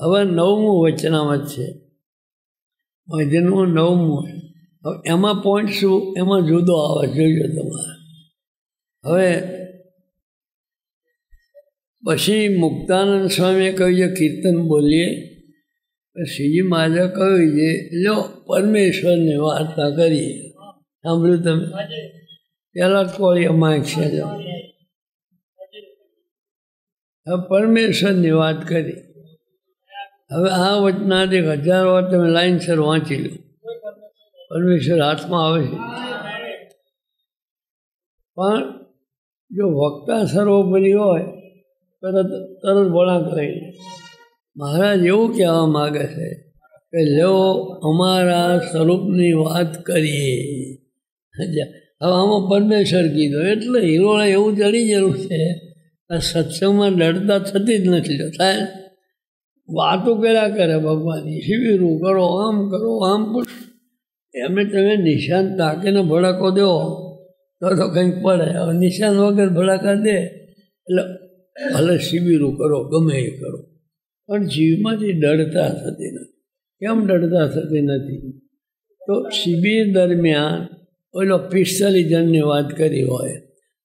હવે નવમું વચનામત છે. મધ્યનું નવમું. હવે એમાં પોઈન્ટ શું? એમાં જુદો આવે, જોજો તમારે. હવે પછી મુક્તાનંદ સ્વામીએ કહ્યું છે કીર્તન બોલીએ. શ્રીજી મહારાજે કહ્યું છે લો, પરમેશ્વરની વાર્તા કરીએ. સાંભળ્યું તમે? પહેલાં કોળી અમાયક છે. પરમેશ્વરની વાત કરી. હવે આ વચના એક હજાર વાર તમે લાઈનસર વાંચી લો. પરમેશ્વર હાથમાં આવે છે. પણ જો વક્તા સર્વોપરી હોય, તરત તરત વળાંક લઈ મહારાજ એવું કહેવા માગે છે કે લો અમારા સ્વરૂપની વાત કરીએ. હવે આમાં પરમેશ્વર કીધો. એટલે હિરોળા એવું ચડી જરૂર છે આ સત્સંગમાં લડતા થતી જ નથી. થાય વાતો કર્યા કરે ભગવાનની, શિબિરું કરો, આમ કરો, આમ પૂછ એમને તમે નિશાન તાકીને ભડાકો દો, તો તો કંઈક પડે. હવે નિશાન વગર ભડાકા દે, એટલે ભલે શિબિરું કરો, ગમે એ કરો. પણ જીવમાંથી ડરતા થતી નથી. કેમ ડરતા થતી નથી? તો શિબિર દરમિયાન ઓલો પિસ્તાલીસ જણની વાત કરી હોય,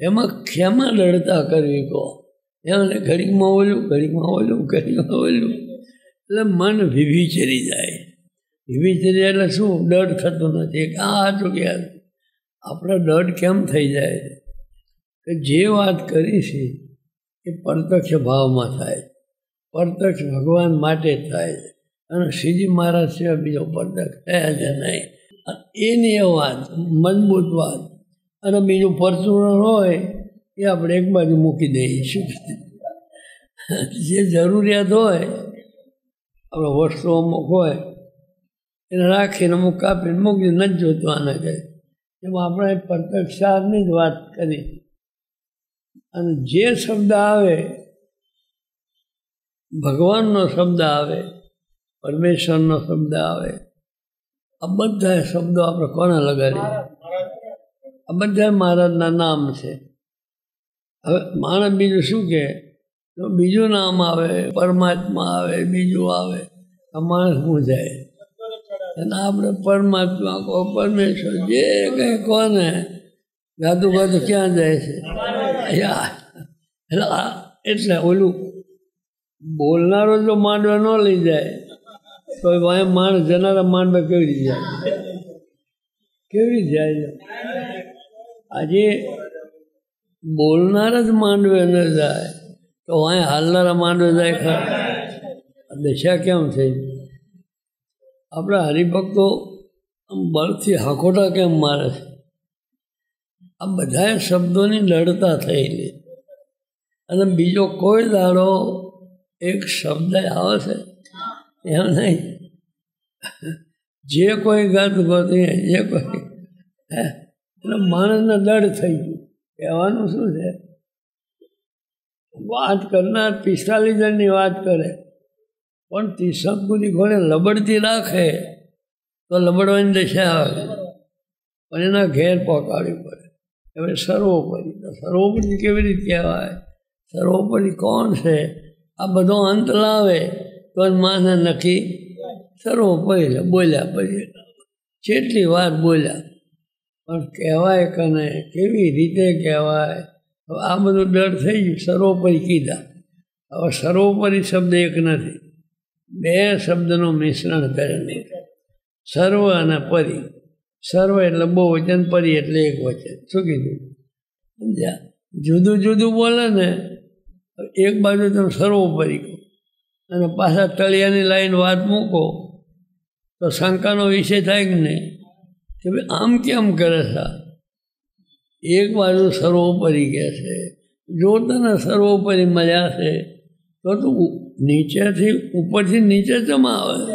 એમાં ખેમાં ડરતા કરવી કહો. એમને ઘડીકમાં ઓલું ઘડીકમાં ઓલું ઘડીકમાં ઓલું. એટલે મન વિભીચરી જાય. વિભીચરી એટલે શું? ડર થતો નથી. આ હતું કે આપણો ડર કેમ થઈ જાય? કે જે વાત કરી છે એ પ્રત્યક્ષ ભાવમાં થાય. પ્રત્યક્ષ ભગવાન માટે થાય. અને શ્રીજી મહારાજ સિવાય બીજો પ્રત્યક્ષ થયા છે નહીં. એની એ વાત, મજબૂત વાત. અને બીજું પરચુરણ હોય એ આપણે એક બાજુ મૂકી દઈએ છીએ. જે જરૂરિયાત હોય આપણે વસ્ત્રો અમુક હોય, એને રાખીને અમુક કાપીને મૂકી નથી જોતું આને કહે એમાં આપણે પ્રત્યક્ષાની જ વાત કરી. અને જે શબ્દ આવે, ભગવાનનો શબ્દ આવે, પરમેશ્વરનો શબ્દ આવે, આ બધા શબ્દો આપણે કોને લગાડીએ આ બધા મહારાજના નામ છે. હવે માણસ બીજું શું કે? બીજું નામ આવે, પરમાત્મા આવે, બીજું આવે માણસ પૂછાય અને આપણે પરમાત્મા કહો પરમેશ્વર, જે કંઈ કોને ગાતું ગાતું ક્યાં જાય છે? એટલે એટલે ઓલું બોલનારો જો માંડવા ન લઈ જાય, તો માણસ જનારા માંડવા કેવી રીતે જાય? કેવી રીતે જાય આજે બોલનાર જ માંડવે ન જાય, તો વાંય હાલનારા માંડવે જાય ખરા? દશા કેમ થઈ? આપણા હરિભક્તો બળથી હાકોટા કેમ મારે છે? આ બધા શબ્દોની લડતા થયેલી. અને બીજો કોઈ દાડો એક શબ્દ આવે છે? એમ નહીં. જે કોઈ ગત ગોતી, જે કોઈ એટલે માણસને દડ થઈ ગયું. કહેવાનું શું છે? વાત કરનાર પિસ્તાલીસ જણની વાત કરે. પણ તીસકુની ઘોડે લબડતી રાખે તો લબડવાની દશા આવે. પણ એના ઘેર પહોંચાડવી પડે. એમણે સર્વોપરી સર્વોપરી કેવી રીતે કહેવાય? સર્વોપરી કોણ છે? આ બધો અંત લાવે, તો માને નક્કી સર્વોપરી બોલ્યા પછી જેટલી વાર બોલ્યા, પણ કહેવાય કને કેવી રીતે કહેવાય? હવે આ બધું ડર થઈ ગયું. સર્વોપરી કીધા. હવે સર્વોપરી શબ્દ એક નથી. બે શબ્દનું મિશ્રણ કરીને સર્વ અને પરી. સર્વ એટલે બહુ વચન, પરી એટલે એક વચન. શું કીધું? સમજ્યા? જુદું જુદું બોલે ને, એક બાજુ તમે સર્વોપરી કહો. અને પાછા તળિયાની લાઈન વાત મૂકો, તો શંકાનો વિષય થાય કે નહીં? કે ભાઈ, આમ કેમ કરે છે? એક બાજુ સર્વોપરી કહે છે. જો તને સર્વોપરી મળ્યા છે, તો તું નીચેથી ઉપરથી નીચે જમ આવે?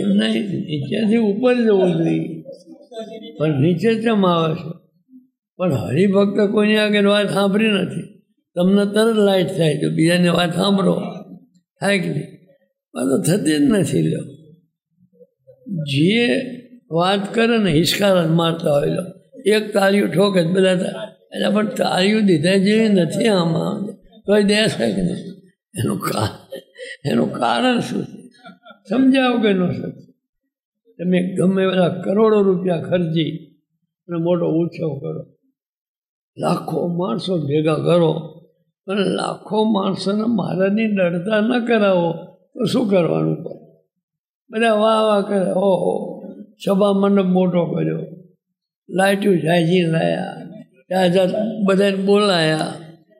એમ નહીં, નીચેથી ઉપર જવું જોઈએ. પણ નીચે જમ આવે છે. પણ હરિભક્ત કોઈની આગળ વાત સાંભળી નથી. તમને તરત લાઈટ થાય તો બીજાને વાત સાંભળો. થાય કે નહીં? તો થતી જ નથી લો જે વાત કરે ને હિસ્કાર જ મારતા હોય લો એક તાળીઓ ઠોકે બધા એટલે પણ તાળીઓ દીધા જેવી નથી આમાં. કોઈ દેશ કે નહીં? એનું કારણ એનું કારણ શું છે? સમજાવો કે ન સમજ તમે ગમે બધા કરોડો રૂપિયા ખર્ચી અને મોટો ઉત્સવ કરો. લાખો માણસો ભેગા કરો અને લાખો માણસોને મહારાજની નડતા ન કરાવો તો શું કરવાનું પડે? બધા વાહ વાહ કરે, ઓહો, સભા મંડપ મોટો કર્યો લાઇટ્યું જાયજી લાયા જાત બધાને બોલાયા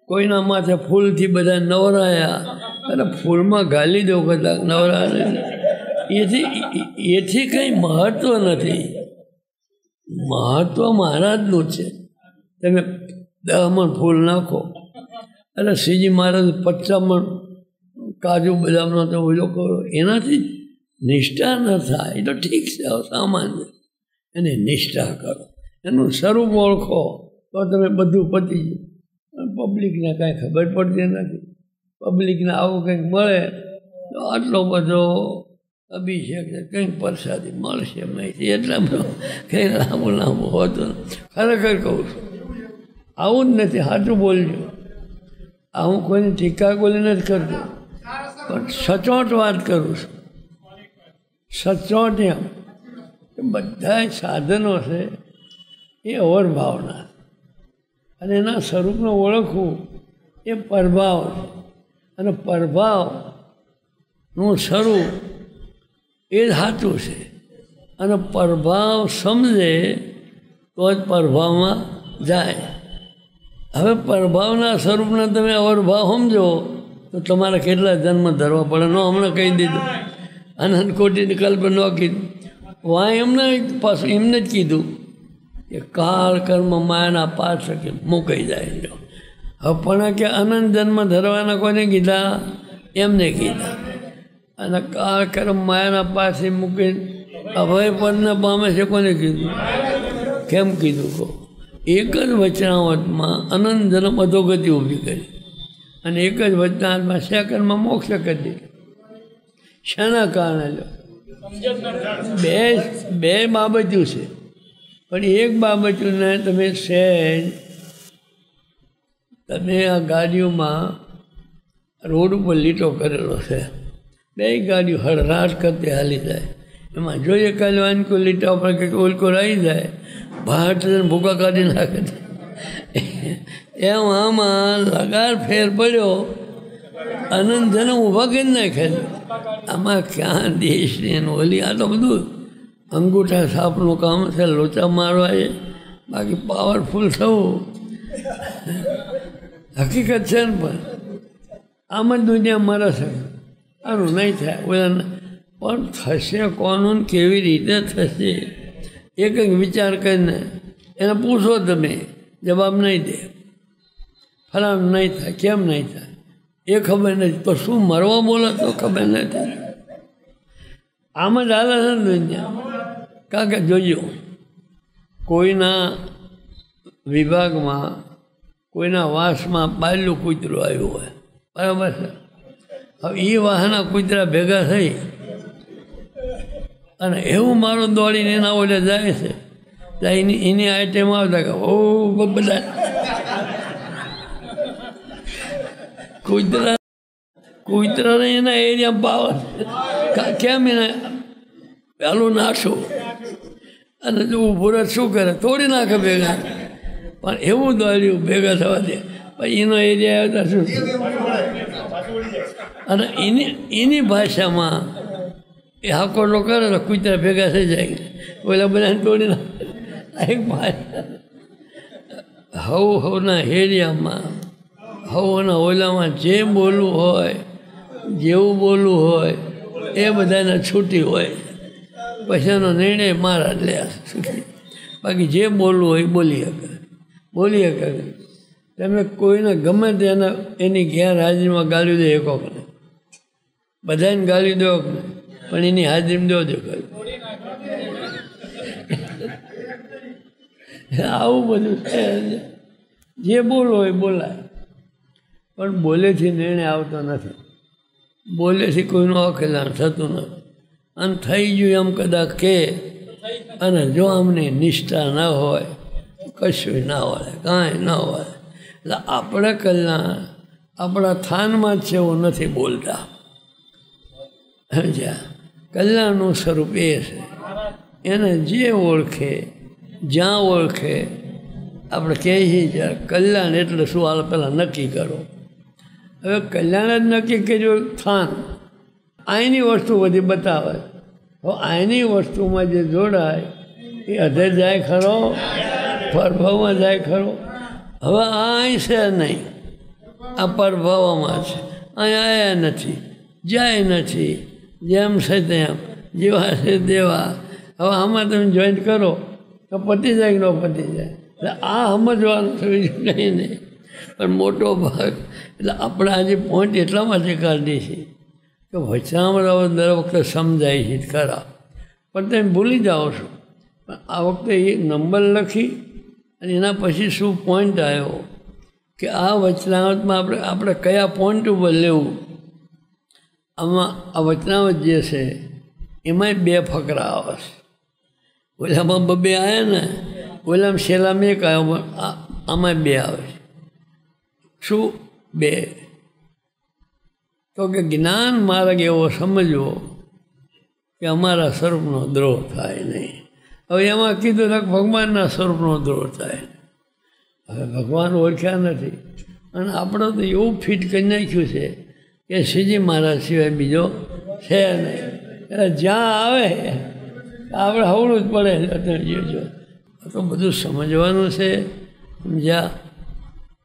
કોઈના માથે ફૂલથી બધા નવરાયા. અને ફૂલમાં ગાલી દો કદાચ નવરા એથી એથી કંઈ મહત્ત્વ નથી. મહત્ત્વ મહારાજનું છે. તમે દહમણ ફૂલ નાખો. અને શ્રીજી મહારાજ પચામણ કાજુ બદામનો તો ઓલો કરો. એનાથી નિષ્ઠા ન થાય. એ તો ઠીક છે સામાન્ય. એને નિષ્ઠા કરો. એનું સ્વરૂપ ઓળખો. તો તમે બધું પતી જાય. પબ્લિકને કાંઈ ખબર પડતી નથી. પબ્લિકને આવું કંઈક મળે તો આટલો બધો અભિષેક છે, કંઈક પરસાદી મળશે માહિતી એટલા બધો કંઈ લાંબુ લાંબુ હોતું ખરેખર કહું છું, આવું જ નથી, સાચું બોલજો. આ હું કોઈની ટીકા ગોલી નથી કરતો, પણ સચોટ વાત કરું છું. સચોટ એમ બધા સાધનો છે એ અવરભાવના અને એના સ્વરૂપને ઓળખવું એ પ્રભાવ છે. અને પ્રભાવનું સ્વરૂપ એ જ છે. અને પ્રભાવ સમજે તો જ પ્રભાવમાં જાય. હવે પ્રભાવના સ્વરૂપના તમે અવરભાવ સમજો તો તમારે કેટલા જન્મ ધરવા પડે નો હમણાં કહી દીધું. અનંત કોટીની કલ્પ ન કીધું. વાં એમને પાછું એમને જ કીધું. કે કાળ કર્મ માયાના પાછળ મૂકાઈ જાય જો હવે પણ કે અનંત જન્મ ધરવાના કોને કીધા? એમને કીધા. અને કાળ કર્મ માયાના પાસે મૂકી અભય પામે છે કોને કીધું? કેમ કીધું કહો? એક જ વચનાવટમાં અનંત જન્મ અધોગતિ ઊભી કરી. અને એક જ વચનાવટમાં સેકન્ડમાં મોક્ષ કરી. શાના કારણે? લો બે બે બાબત્યું છે. પણ એક બાબતને તમે સહેજ તમે આ ગાડીઓમાં રોડ ઉપર લીટો કરેલો છે. બે ગાડીઓ હળરાટ કરતી હાલી જાય. એમાં જોઈએ કાલે વાનકો લીટા ઉપર કંઈક ઓલકો આવી જાય ભાટ ભૂકા કાઢી નાખે એમ આમાં લગાર ફેર પડ્યો અનંત જન્મ ઊભા કરી નાખે આમાં ક્યાં દેશની ઓલી આ તો બધું અંગૂઠા સાપનું કામ છે, લોચા મારવા એ. બાકી પાવરફુલ થવું હકીકત છે ને પણ. આમ જ દુનિયા મરે છે. આનું નહીં થાય. ઓલા પણ થશે કોનું કેવી રીતે થશે? એ કંઈક વિચાર કરીને એને પૂછો તમે. જવાબ નહીં દે. ફલાણું નહીં થાય. કેમ નહીં થાય? એ ખબર નથી. તો શું મરવા બોલો તો ખબર નથી. આમ જ હાલે છે ને દુનિયા. કારણ કે જોજો કોઈના વિભાગમાં, કોઈના વાસમાં બાયલું કૂતરું આવ્યું હોય. બરાબર છે? હવે એ વાહના કૂતરા ભેગા થઈ અને એવું મારું દોડીને એના ઓલે જાય છે એની એની આઈટમ આવતા કે, ઓ બધા કૂતરા, કૂતરાને એના એરિયા પાવર કેમ એને પેલું નાખશું? અને જો ઊભું શું કરે? તોડી નાખે ભેગા. પણ એવું દોડ્યું, ભેગા થવા દે. પછી એનો એરિયા આવતા શું? અને એની એની ભાષામાં એ હાકોટો કરે તો કૂતરા ભેગા થઈ જાય. ઓલા બધાને તોડી નાખે. એક ભાષા. હવ હવના હેરિયામાં હવના ઓલામાં જે બોલવું હોય, જેવું બોલવું હોય, એ બધાને છૂટી હોય. પછી એનો નિર્ણય મારા લે બાકી જે બોલવું હોય બોલી શકે. બોલી શકે. તમે કોઈને ગમે તેના એની ગેરહાજરીમાં ગાળી દે એકો ને બધાને ગાળી દો પણ એની હાજરીમાં દો દો આવું બધું છે. જે બોલો હોય બોલાય. પણ બોલેથી નિર્ણય આવતો નથી. બોલેથી કોઈનું અકલ્યાણ થતું નથી. અને થઈ ગયું એમ કદાચ કે. અને જો અમને નિષ્ઠા ન હોય કશું ના હોય, કાંઈ ન હોય. એટલે આપણે કલ્યાણ, આપણા થાનમાં જ છે એવું નથી બોલતા. સમજ્યા? કલ્યાણનું સ્વરૂપ એ છે. એને જે ઓળખે, જ્યાં ઓળખે, આપણે કહીએ છીએ કલ્યાણ એટલે શું? હાલ પહેલાં નક્કી કરો. હવે કલ્યાણ જ નક્કી કર્યું થાન. અહીંની વસ્તુ બધી બતાવે. તો અહીંની વસ્તુમાં જે જોડાય, એ અધે જાય ખરો, પરભવમાં જાય ખરો. હવે આ અહીં છે નહીં. આ પરભવમાં છે. અહીં આવ્યા નથી, જાય નથી. જેમ છે તેમ, જેવા છે તેવા. હવે આમાં તમે જોઈન્ટ કરો, તો પતી જાય કે ન પતી જાય? એટલે આ સમજવાનું છે કંઈ નહીં. પણ મોટો ભાગ, એટલે આપણે આજે પોઈન્ટ એટલા માટે કાઢીએ છીએ કે વચનામૃત દર વખતે સમજાય છે ખરા પણ તમે ભૂલી જાઓ છો. પણ આ વખતે એ નંબર લખી અને એના પછી શું પોઈન્ટ આવ્યો? કે આ વચનાવતમાં આપણે આપણે કયા પોઈન્ટ ઉપર લેવું? આમાં આ વચનાવત જે છે, એમાંય બે ફકરા આવે છે ઓલામાં બબે આવ્યા ને, ઓલામાં શેલામાં એક આવ્યો, પણ આ- આમાં બે આવે છે. શું? બે. તો કે જ્ઞાન માર્ગ એવો સમજવો કે અમારા સ્વરૂપનો દ્રોહ થાય નહીં. હવે એમાં કીધું કે ભગવાનના સ્વરૂપનો દ્રોહ થાય. હવે ભગવાન ઓળખ્યા નથી. અને આપણે તો એવું ફિટ કરી નાખ્યું છે કે શ્રીજી મહારાજ સિવાય બીજો છે નહીં. એટલે જ્યાં આવે, આપણે હવળું જ પડે જોજો આ તો બધું સમજવાનું છે. સમજ્યા?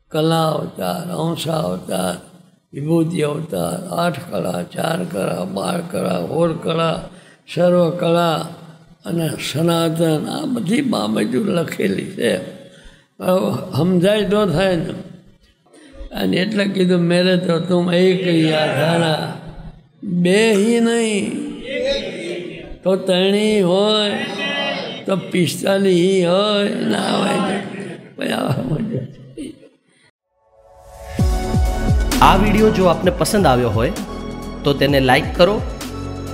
કલા અવતાર, અંશ અવતાર વિભૂતિ અવતાર આઠ કળા ચાર કળા બાર કળા હોળ કળા સર્વ કળા અને સનાતન, આ બધી બાબતો લખેલી છે. સમજાય તો થાય ને. અને એટલે કીધું મેરે તો તું એક યાધારા, બે હી નહીં. તો ત્રણી હોય, તો પિસ્તાલીસ હોય, ના હોય પછી આવા મજા આ વીડિયો જો આપને પસંદ આવ્યો હોય, તો તેને લાઈક કરો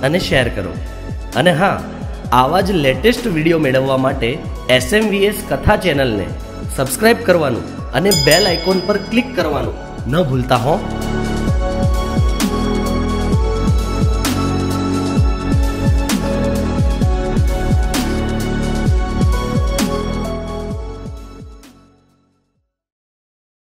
અને શેર કરો. અને હા, આવા જ લેટેસ્ટ વીડિયો મેળવવા માટે એસએમવીએસ કથા ચેનલને સબસ્ક્રાઇબ કરવાનું અને બેલ આઇકોન પર ક્લિક કરવાનું ન ભૂલતા હો.